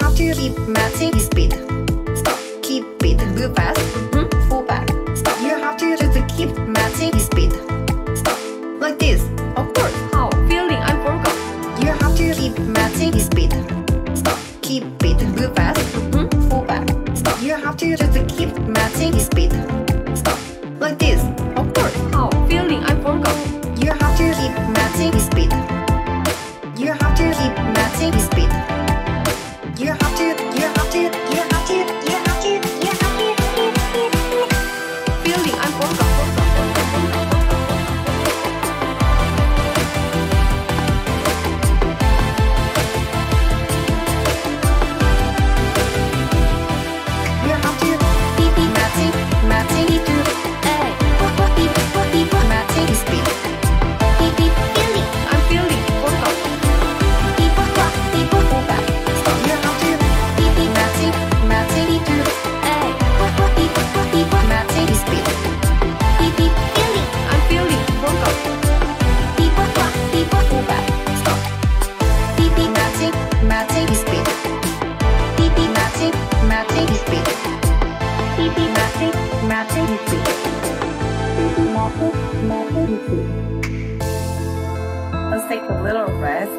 have to keep matching speed. Stop. Keep it. Move fast. Mhm. Fall back. Stop. You have to just keep matching speed. Stop. Like this. Of course. How? Feeling I forgot. You have to keep matching speed. Stop. Keep it. Move fast. Mhm. Fall back. Stop. You have to just keep matching speed. Let's take a little rest.